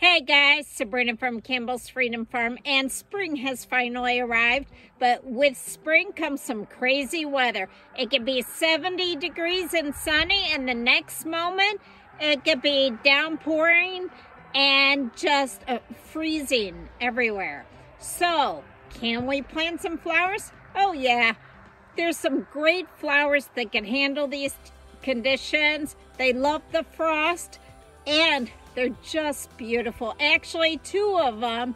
Hey guys, Sabrina from Campbell's Freedom Farm, and spring has finally arrived. But with spring comes some crazy weather. It could be 70 degrees and sunny, and the next moment it could be downpouring and just uh, freezing everywhere. So, can we plant some flowers? Oh, yeah. There's some great flowers that can handle these conditions. They love the frost and they're just beautiful. Actually, two of them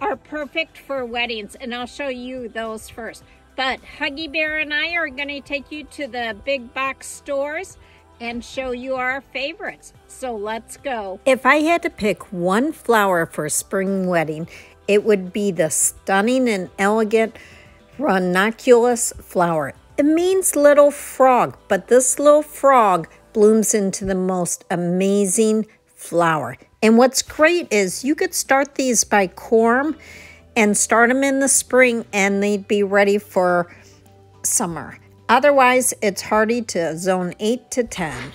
are perfect for weddings, and I'll show you those first. But Huggy Bear and I are going to take you to the big box stores and show you our favorites. So let's go. If I had to pick one flower for a spring wedding, it would be the stunning and elegant ranunculus flower. It means little frog, but this little frog blooms into the most amazing flower. And what's great is you could start these by corm and start them in the spring and they'd be ready for summer. Otherwise, it's hardy to zone 8 to 10.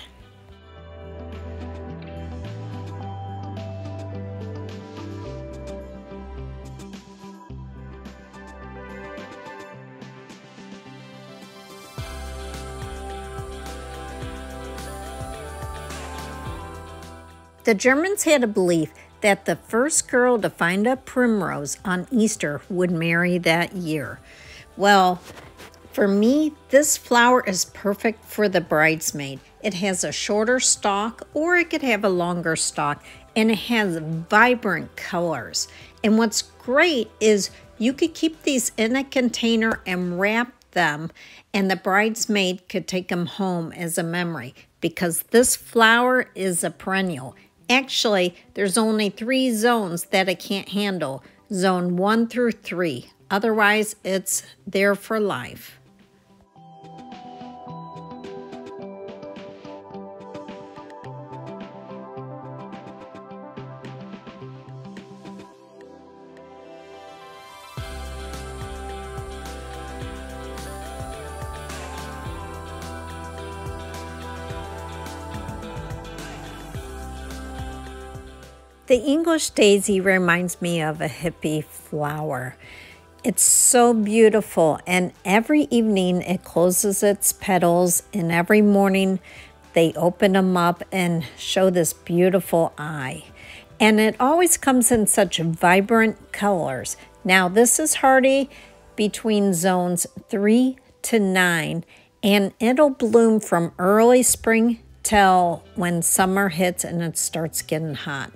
The Germans had a belief that the first girl to find a primrose on Easter would marry that year. Well, for me, this flower is perfect for the bridesmaid. It has a shorter stalk or it could have a longer stalk and it has vibrant colors. And what's great is you could keep these in a container and wrap them and the bridesmaid could take them home as a memory because this flower is a perennial. Actually, there's only three zones that it can't handle, zone one through three. Otherwise, it's there for life. The English daisy reminds me of a hippie flower. It's so beautiful, and every evening it closes its petals, and every morning they open them up and show this beautiful eye. And it always comes in such vibrant colors. Now, this is hardy between zones 3 to 9, and it'll bloom from early spring till when summer hits and it starts getting hot.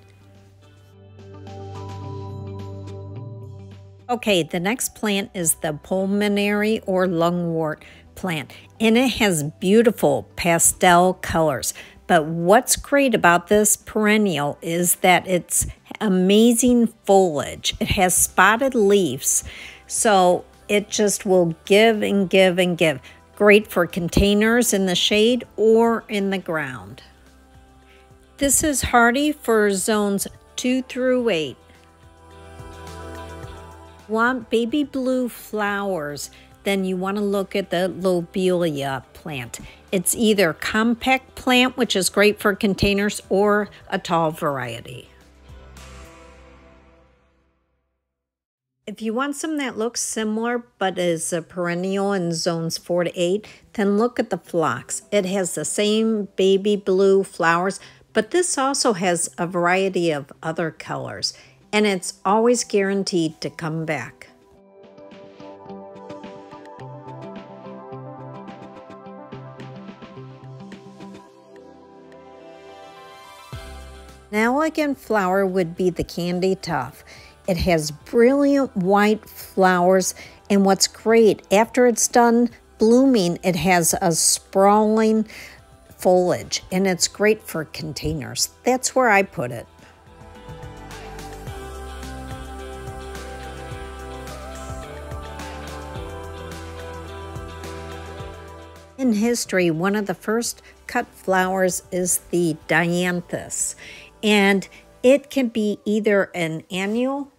Okay, the next plant is the pulmonaria or lungwort plant, and it has beautiful pastel colors. But what's great about this perennial is that it's amazing foliage. It has spotted leaves, so it just will give and give and give. Great for containers in the shade or in the ground. This is hardy for zones 2 through 8 want baby blue flowers, then you want to look at the lobelia plant. It's either compact plant, which is great for containers, or a tall variety. If you want some that looks similar but is a perennial in zones 4 to 8, then look at the phlox. It has the same baby blue flowers, but this also has a variety of other colors and it's always guaranteed to come back. Now again flower would be the Candy Tuft. It has brilliant white flowers and what's great, after it's done blooming, it has a sprawling foliage and it's great for containers. That's where I put it. In history, one of the first cut flowers is the dianthus, and it can be either an annual,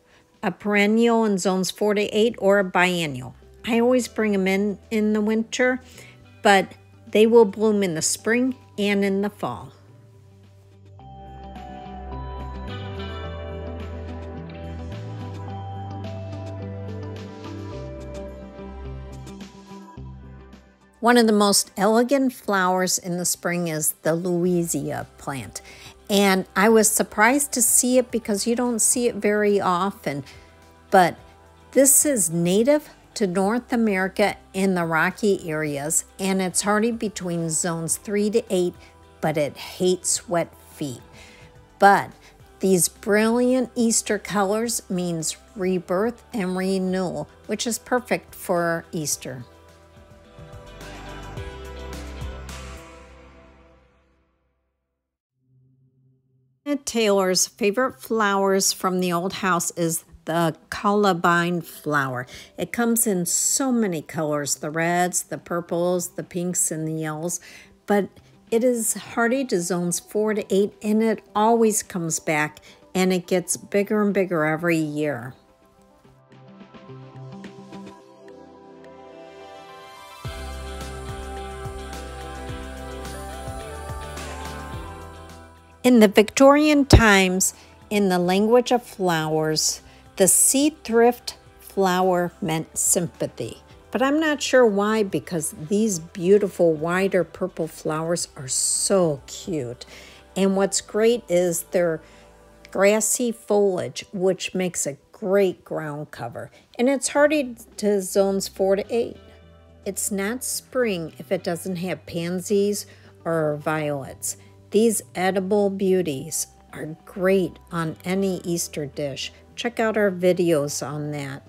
a perennial in zones 4 to 8, or a biennial. I always bring them in in the winter, but they will bloom in the spring and in the fall. One of the most elegant flowers in the spring is the Lewisia plant. And I was surprised to see it because you don't see it very often. But this is native to North America in the rocky areas, and it's hardy between zones 3 to 8, but it hates wet feet. But these brilliant Easter colors means rebirth and renewal, which is perfect for Easter. Taylor's favorite flowers from the old house is the columbine flower. It comes in so many colors, the reds, the purples, the pinks, and the yellows, but it is hardy to zones 4 to 8 and it always comes back and it gets bigger and bigger every year. In the Victorian times, in the language of flowers, the sea thrift flower meant sympathy. But I'm not sure why because these beautiful wider purple flowers are so cute. And what's great is their grassy foliage, which makes a great ground cover. And it's hardy to zones 4 to 8. It's not spring if it doesn't have pansies or violets. These edible beauties are great on any Easter dish. Check out our videos on that.